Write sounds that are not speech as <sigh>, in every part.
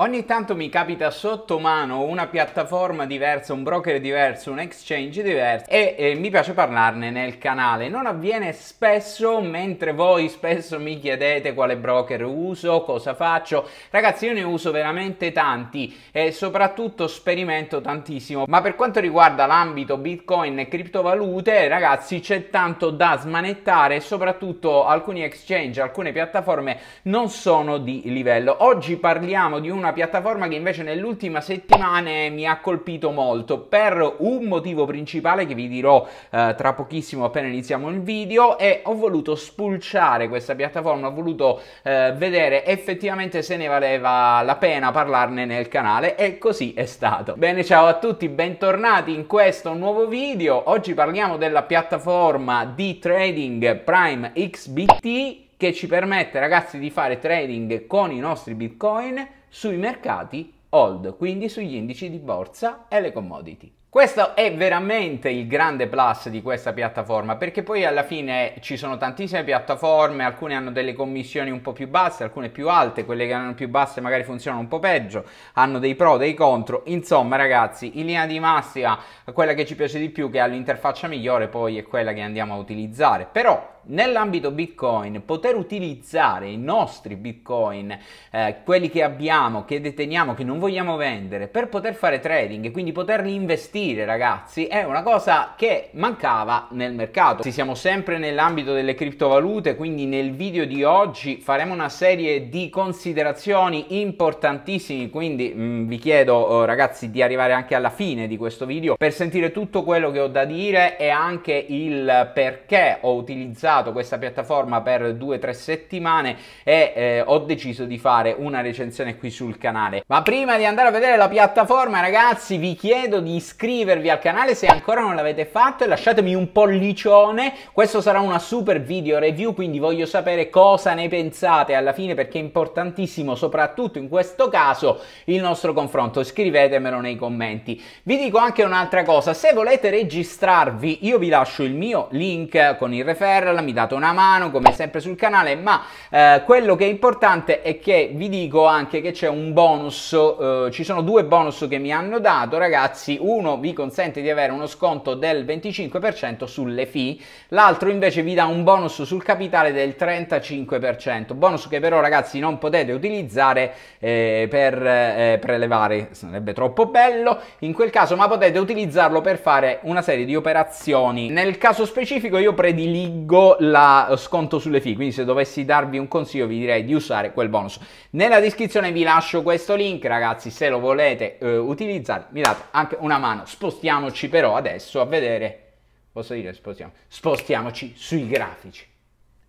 Ogni tanto mi capita sotto mano una piattaforma diversa, un broker diverso, un exchange diverso e, e, mi piace parlarne nel canale. Non avviene spesso mentre voi spesso mi chiedete quale broker uso, cosa faccio. Ragazzi io ne uso veramente tanti e soprattutto sperimento tantissimo. Ma per quanto riguarda l'ambito Bitcoin e criptovalute ragazzi c'è tanto da smanettare e soprattutto alcuni exchange, alcune piattaforme non sono di livello. Oggi parliamo di una una piattaforma che invece nell'ultima settimana mi ha colpito molto per un motivo principale che vi dirò eh, tra pochissimo appena iniziamo il video e ho voluto spulciare questa piattaforma, ho voluto eh, vedere effettivamente se ne valeva la pena parlarne nel canale e così è stato. Bene ciao a tutti, bentornati in questo nuovo video. Oggi parliamo della piattaforma di trading Prime XBT che ci permette ragazzi di fare trading con i nostri bitcoin sui mercati hold, quindi sugli indici di borsa e le commodity. Questo è veramente il grande plus di questa piattaforma perché poi alla fine ci sono tantissime piattaforme, alcune hanno delle commissioni un po' più basse, alcune più alte, quelle che hanno più basse magari funzionano un po' peggio, hanno dei pro, dei contro, insomma ragazzi in linea di massima quella che ci piace di più che ha l'interfaccia migliore poi è quella che andiamo a utilizzare, però nell'ambito Bitcoin poter utilizzare i nostri Bitcoin, eh, quelli che abbiamo, che deteniamo, che non vogliamo vendere, per poter fare trading, quindi poterli investire, ragazzi, è una cosa che mancava nel mercato. Ci siamo sempre nell'ambito delle criptovalute, quindi nel video di oggi faremo una serie di considerazioni importantissime, quindi mh, mm, vi chiedo oh, ragazzi di arrivare anche alla fine di questo video per sentire tutto quello che ho da dire e anche il perché ho utilizzato utilizzato questa piattaforma per due o tre settimane e eh, ho deciso di fare una recensione qui sul canale. Ma prima di andare a vedere la piattaforma ragazzi vi chiedo di iscrivervi al canale se ancora non l'avete fatto e lasciatemi un pollicione. Questo sarà una super video review quindi voglio sapere cosa ne pensate alla fine perché è importantissimo soprattutto in questo caso il nostro confronto. Scrivetemelo nei commenti. Vi dico anche un'altra cosa, se volete registrarvi io vi lascio il mio link con il referral mi date una mano come sempre sul canale, ma eh, quello che è importante è che vi dico anche che c'è un bonus, eh, ci sono due bonus che mi hanno dato ragazzi, uno vi consente di avere uno sconto del 25% sulle fee, l'altro invece vi dà un bonus sul capitale del 35%, bonus che però ragazzi non potete utilizzare eh, per eh, prelevare, sarebbe troppo bello in quel caso, ma potete utilizzarlo per fare una serie di operazioni. Nel caso specifico io prediligo la sconto sulle fee, quindi se dovessi darvi un consiglio vi direi di usare quel bonus. Nella descrizione vi lascio questo link ragazzi, se lo volete eh, utilizzare mi date anche una mano. Spostiamoci però adesso a vedere, posso dire spostiamo, spostiamoci sui grafici,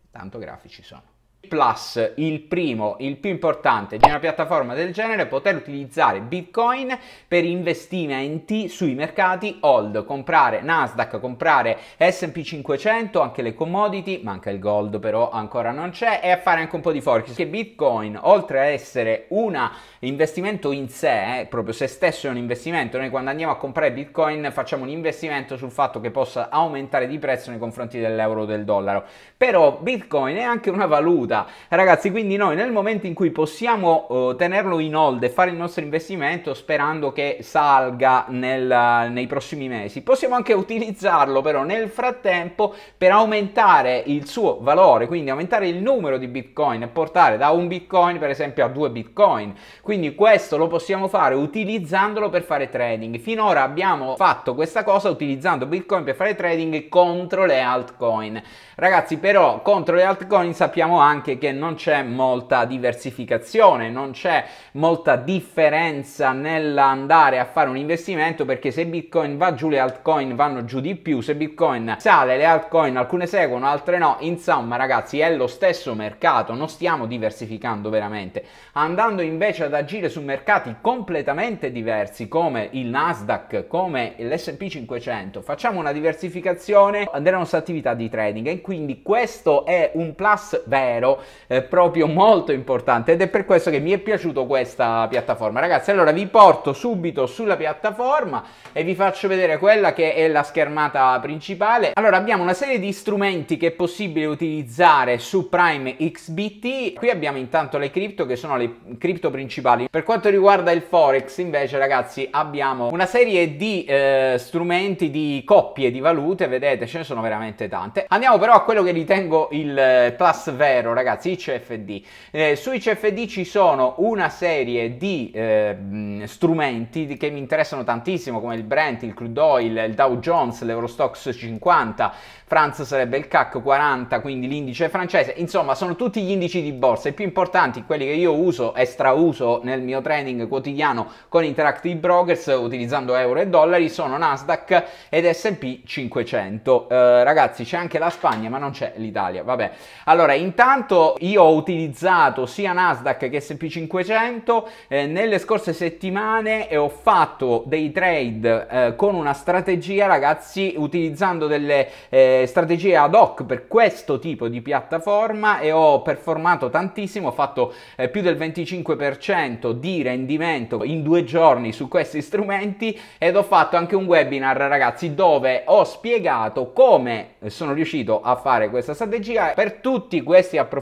tanto grafici sono plus, il primo, il più importante di una piattaforma del genere, poter utilizzare Bitcoin per investimenti sui mercati hold, comprare Nasdaq, comprare S&P 500, anche le commodity, manca il gold però ancora non c'è, e fare anche un po' di forex, che Bitcoin, oltre a essere un investimento in sé, eh, proprio se stesso è un investimento, noi quando andiamo a comprare Bitcoin facciamo un investimento sul fatto che possa aumentare di prezzo nei confronti dell'euro o del dollaro, però Bitcoin è anche una valuta, Ragazzi, quindi noi nel momento in cui possiamo uh, tenerlo in hold e fare il nostro investimento sperando che salga nel, nei prossimi mesi, possiamo anche utilizzarlo però nel frattempo per aumentare il suo valore, quindi aumentare il numero di bitcoin e portare da un bitcoin per esempio a due bitcoin. Quindi questo lo possiamo fare utilizzandolo per fare trading. Finora abbiamo fatto questa cosa utilizzando bitcoin per fare trading contro le altcoin. Ragazzi, però contro le altcoin sappiamo anche anche che non c'è molta diversificazione, non c'è molta differenza nell'andare a fare un investimento perché se Bitcoin va giù le altcoin vanno giù di più, se Bitcoin sale le altcoin alcune seguono, altre no, insomma ragazzi è lo stesso mercato, non stiamo diversificando veramente. Andando invece ad agire su mercati completamente diversi come il Nasdaq, come l'S&P 500, facciamo una diversificazione della nostra attività di trading e quindi questo è un plus vero eh, proprio molto importante ed è per questo che mi è piaciuto questa piattaforma. Ragazzi, allora vi porto subito sulla piattaforma e vi faccio vedere quella che è la schermata principale. Allora, abbiamo una serie di strumenti che è possibile utilizzare su Prime XBT. Qui abbiamo intanto le cripto che sono le cripto principali. Per quanto riguarda il Forex, invece, ragazzi, abbiamo una serie di eh, strumenti di coppie di valute, vedete, ce ne sono veramente tante. Andiamo però a quello che ritengo il eh, plus vero, ragazzi, ICFD. Eh, su ICFD ci sono una serie di eh, strumenti che mi interessano tantissimo, come il Brent, il crude oil, il Dow Jones, l'Eurostox 50, Franz sarebbe il CAC 40, quindi l'indice francese, insomma sono tutti gli indici di borsa, i più importanti, quelli che io uso e strauso nel mio training quotidiano con Interactive Brokers utilizzando euro e dollari, sono Nasdaq ed S&P 500. Eh, ragazzi c'è anche la Spagna ma non c'è l'Italia, vabbè. Allora intanto io ho utilizzato sia Nasdaq che S&P 500 eh, nelle scorse settimane e ho fatto dei trade eh, con una strategia ragazzi utilizzando delle eh, strategie ad hoc per questo tipo di piattaforma e ho performato tantissimo, ho fatto eh, più del 25% di rendimento in due giorni su questi strumenti ed ho fatto anche un webinar ragazzi dove ho spiegato come sono riuscito a fare questa strategia. Per tutti questi approfondimenti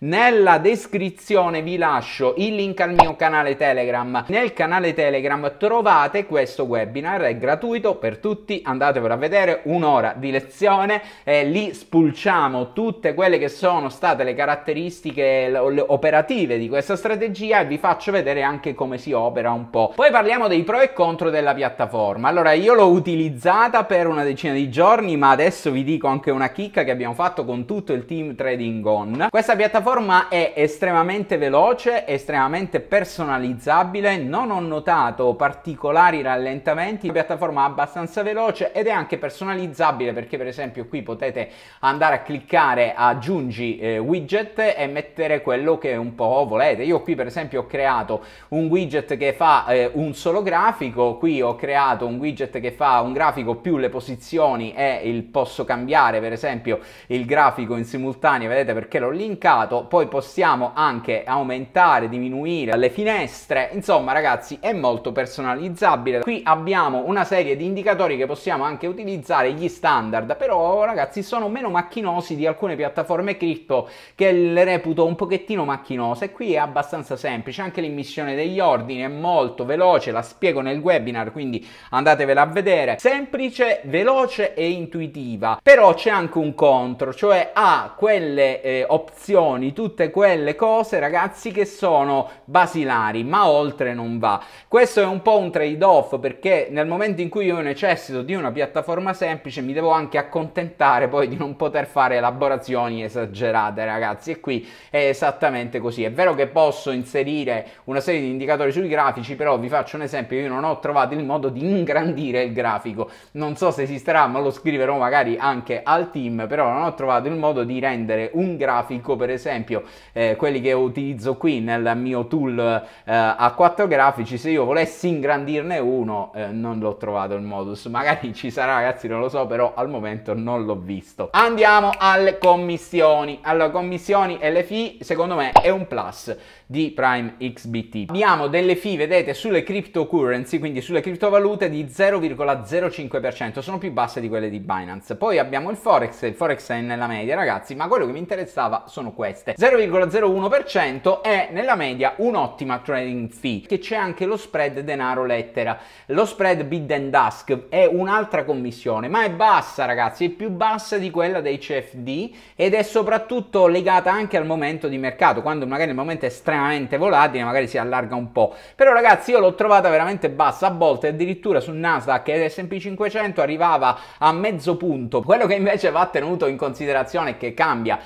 nella descrizione vi lascio il link al mio canale Telegram. Nel canale Telegram trovate questo webinar, è gratuito per tutti, andatevelo a vedere, un'ora di lezione e lì spulciamo tutte quelle che sono state le caratteristiche operative di questa strategia e vi faccio vedere anche come si opera un po'. Poi parliamo dei pro e contro della piattaforma. Allora io l'ho utilizzata per una decina di giorni ma adesso vi dico anche una chicca che abbiamo fatto con tutto il team Trading On. Questa piattaforma è estremamente veloce, estremamente personalizzabile, non ho notato particolari rallentamenti, la piattaforma è abbastanza veloce ed è anche personalizzabile perché per esempio qui potete andare a cliccare aggiungi eh, widget e mettere quello che un po' volete. Io qui per esempio ho creato un widget che fa eh, un solo grafico, qui ho creato un widget che fa un grafico più le posizioni e il posso cambiare per esempio il grafico in simultanea, vedete perché l'ho linkato, poi possiamo anche aumentare, diminuire le finestre, insomma ragazzi è molto personalizzabile. Qui abbiamo una serie di indicatori che possiamo anche utilizzare, gli standard. Però ragazzi sono meno macchinosi di alcune piattaforme cripto che le reputo un pochettino macchinose qui è abbastanza semplice, anche l'immissione degli ordini è molto veloce, la spiego nel webinar quindi andatevela a vedere, semplice, veloce e intuitiva, però c'è anche un contro, cioè ha quelle eh, opzioni, tutte quelle cose ragazzi che sono basilari, ma oltre non va. Questo è un po' un trade off perché nel momento in cui io necessito di una piattaforma semplice mi devo anche accontentare poi di non poter fare elaborazioni esagerate, ragazzi. E qui è esattamente così. È vero che posso inserire una serie di indicatori sui grafici, però vi faccio un esempio: io non ho trovato il modo di ingrandire il grafico. Non so se esisterà, ma lo scriverò magari anche al team, però non ho trovato il modo di rendere un grafico, per esempio, eh, quelli che utilizzo qui nel mio tool eh, a quattro grafici. Se io volessi ingrandirne uno, eh, non l'ho trovato il modus. <laughs> Magari ci sarà, ragazzi, non lo so, però al momento non l'ho visto. Andiamo alle commissioni. Allora, commissioni e le fee, secondo me, è un plus di Prime XBT. Abbiamo delle fee, vedete, sulle cryptocurrency, quindi sulle criptovalute di 0,05%, sono più basse di quelle di Binance. Poi abbiamo il Forex, il Forex è nella media, ragazzi, ma quello che mi interessava sono queste. 0,01% è nella media un'ottima trading fee, che c'è anche lo spread denaro lettera. Lo spread bid and ask è un'altra commissione, ma è bassa, ragazzi è più bassa di quella dei CFD ed è soprattutto legata anche al momento di mercato, quando magari il momento è estremamente volatile, magari si allarga un po'. Però ragazzi, io l'ho trovata veramente bassa, a volte addirittura su Nasdaq ed S&P 500 arrivava a mezzo punto. Quello che invece va tenuto in considerazione è che cambia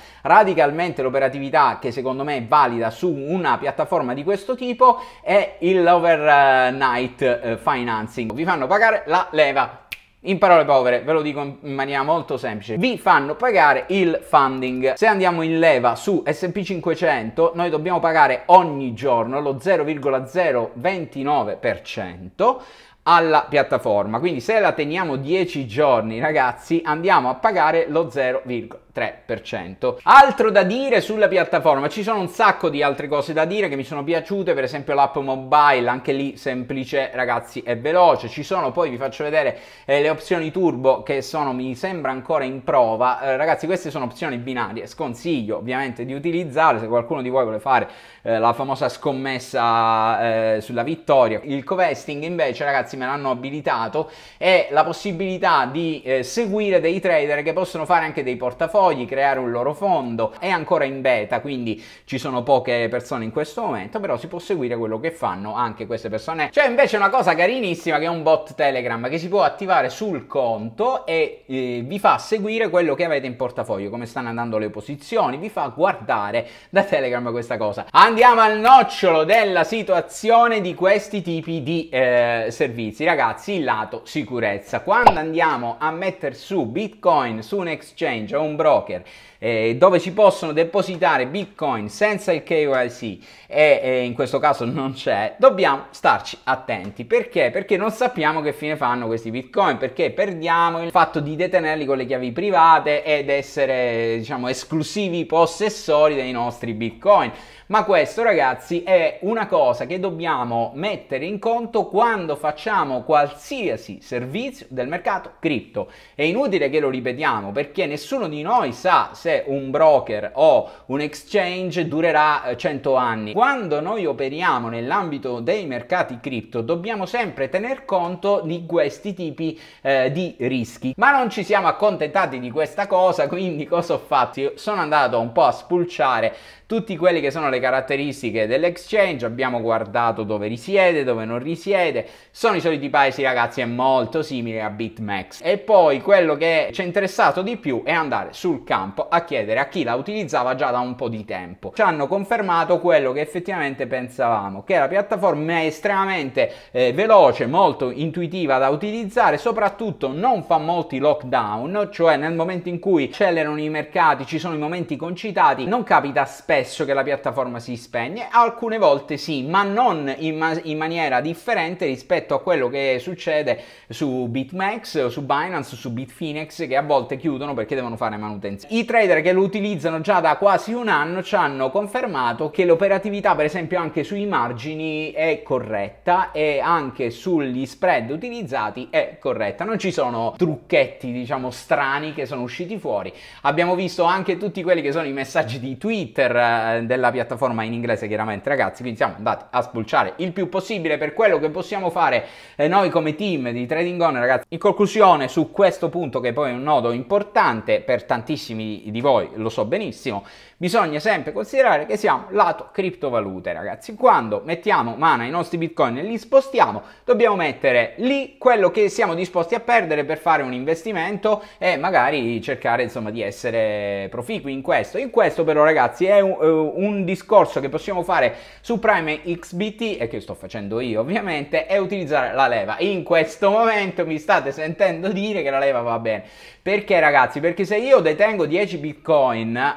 radicalmente l'operatività che secondo me è valida su una piattaforma di questo tipo è il overnight eh, financing. Vi fanno pagare la leva in parole povere, ve lo dico in maniera molto semplice, vi fanno pagare il funding. Se andiamo in leva su SP 500, noi dobbiamo pagare ogni giorno lo 0,029% alla piattaforma. Quindi se la teniamo 10 giorni, ragazzi, andiamo a pagare lo 0,029%. 3%. Altro da dire sulla piattaforma, ci sono un sacco di altre cose da dire che mi sono piaciute, per esempio l'app mobile, anche lì semplice ragazzi e veloce, ci sono poi vi faccio vedere eh, le opzioni turbo che sono mi sembra ancora in prova, eh, ragazzi queste sono opzioni binarie, sconsiglio ovviamente di utilizzarle. Se qualcuno di voi vuole fare eh, la famosa scommessa eh, sulla vittoria, il covesting invece ragazzi me l'hanno abilitato. E la possibilità di eh, seguire dei trader che possono fare anche dei portafogli portafogli, creare un loro fondo, è ancora in beta, quindi ci sono poche persone in questo momento, però si può seguire quello che fanno anche queste persone. C'è invece una cosa carinissima che è un bot Telegram che si può attivare sul conto e eh, vi fa seguire quello che avete in portafoglio, come stanno andando le posizioni, vi fa guardare da Telegram questa cosa. Andiamo al nocciolo della situazione di questi tipi di eh, servizi, ragazzi, il lato sicurezza. Quando andiamo a mettere su Bitcoin su un exchange o un broker broker eh, dove si possono depositare bitcoin senza il KYC e, e in questo caso non c'è, dobbiamo starci attenti. Perché? Perché non sappiamo che fine fanno questi bitcoin, perché perdiamo il fatto di detenerli con le chiavi private ed essere diciamo esclusivi possessori dei nostri bitcoin. Ma questo ragazzi è una cosa che dobbiamo mettere in conto quando facciamo qualsiasi servizio del mercato cripto. È inutile che lo ripetiamo perché nessuno di noi sa se un broker o un exchange durerà 100 eh, anni. Quando noi operiamo nell'ambito dei mercati cripto dobbiamo sempre tener conto di questi tipi eh, di rischi. Ma non ci siamo accontentati di questa cosa, quindi cosa ho fatto? Io sono andato un po' a spulciare tutti quelli che sono le caratteristiche dell'exchange, abbiamo guardato dove risiede, dove non risiede, sono i soliti paesi ragazzi, è molto simile a BitMEX. E poi quello che ci è interessato di più è andare sul campo a chiedere a chi la utilizzava già da un po' di tempo. Ci hanno confermato quello che effettivamente pensavamo, che la piattaforma è estremamente eh, veloce, molto intuitiva da utilizzare, soprattutto non fa molti lockdown, cioè nel momento in cui accelerano i mercati, ci sono i momenti concitati, non capita spesso spesso che la piattaforma si spegne, alcune volte sì, ma non in, ma- in maniera differente rispetto a quello che succede su BitMEX, su Binance, su Bitfinex, che a volte chiudono perché devono fare manutenzione. I trader che lo utilizzano già da quasi un anno ci hanno confermato che l'operatività, per esempio, anche sui margini è corretta e anche sugli spread utilizzati è corretta. Non ci sono trucchetti, diciamo, strani che sono usciti fuori. Abbiamo visto anche tutti quelli che sono i messaggi di Twitter della piattaforma in inglese chiaramente ragazzi, quindi siamo andati a spulciare il più possibile per quello che possiamo fare eh, noi come team di Trading On ragazzi. In conclusione su questo punto che poi è un nodo importante per tantissimi di voi, lo so benissimo, bisogna sempre considerare che siamo lato criptovalute ragazzi. Quando mettiamo mano ai nostri bitcoin e li spostiamo, dobbiamo mettere lì quello che siamo disposti a perdere per fare un investimento e magari cercare insomma di essere proficui in questo. In questo però ragazzi è un, uh, un discorso che possiamo fare su Prime XBT e che sto facendo io ovviamente è utilizzare la leva. In questo momento mi state sentendo dire che la leva va bene. Perché ragazzi? Perché se io detengo 10 bitcoin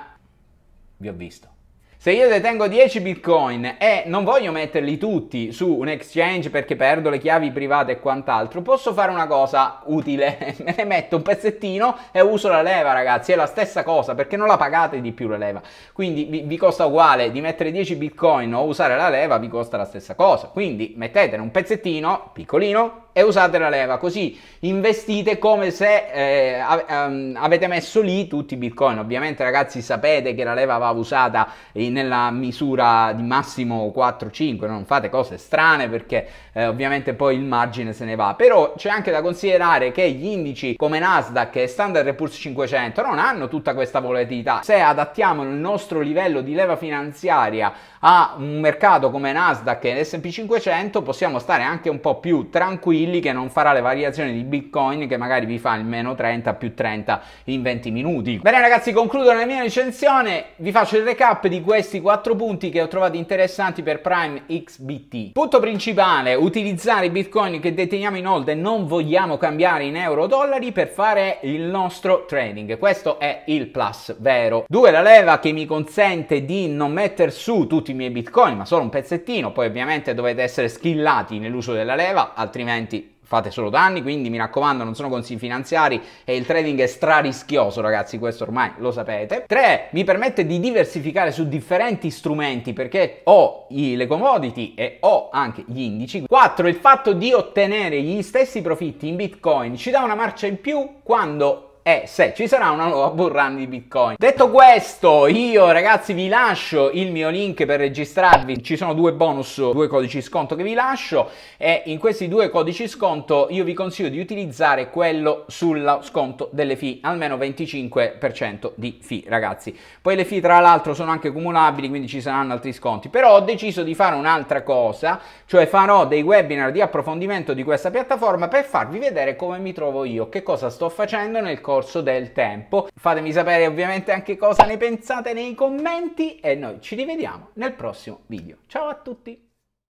vi ho visto. Se io detengo 10 bitcoin e non voglio metterli tutti su un exchange perché perdo le chiavi private e quant'altro, posso fare una cosa utile, <laughs> me ne metto un pezzettino e uso la leva ragazzi, è la stessa cosa perché non la pagate di più la leva, quindi vi, vi costa uguale di mettere 10 bitcoin o usare la leva, vi costa la stessa cosa, quindi mettetene un pezzettino piccolino e usate la leva, così investite come se eh, ehm, avete messo lì tutti i bitcoin. Ovviamente ragazzi sapete che la leva va usata nella misura di massimo 4-5, non fate cose strane perché eh, ovviamente poi il margine se ne va. Però c'è anche da considerare che gli indici come Nasdaq e Standard Poor's 500 non hanno tutta questa volatilità. Se adattiamo il nostro livello di leva finanziaria a un mercato come Nasdaq e l'S&P 500 possiamo stare anche un po' più tranquilli che non farà le variazioni di Bitcoin che magari vi fa il meno 30 più 30 in 20 minuti. Bene ragazzi concludo la mia recensione, vi faccio il recap di questi quattro punti che ho trovato interessanti per Prime XBT. Punto principale, utilizzare i Bitcoin che deteniamo in hold e non vogliamo cambiare in euro o dollari per fare il nostro trading. Questo è il plus vero. Due, la leva che mi consente di non mettere su tutti i miei bitcoin, ma solo un pezzettino, poi ovviamente dovete essere skillati nell'uso della leva, altrimenti fate solo danni, quindi mi raccomando non sono consigli finanziari e il trading è strarischioso ragazzi, questo ormai lo sapete. 3. Mi permette di diversificare su differenti strumenti perché ho le commodity e ho anche gli indici. 4. Il fatto di ottenere gli stessi profitti in Bitcoin ci dà una marcia in più quando è se ci sarà una nuova bull run di Bitcoin. Detto questo, io ragazzi vi lascio il mio link per registrarvi. Ci sono due bonus, due codici sconto che vi lascio e in questi due codici sconto io vi consiglio di utilizzare quello sullo sconto delle fee, almeno 25% di fee, ragazzi. Poi le fee tra l'altro sono anche cumulabili, quindi ci saranno altri sconti. Però ho deciso di fare un'altra cosa, cioè farò dei webinar di approfondimento di questa piattaforma per farvi vedere come mi trovo io, che cosa sto facendo nel corso corso del tempo. Fatemi sapere ovviamente anche cosa ne pensate nei commenti e noi ci rivediamo nel prossimo video. Ciao a tutti!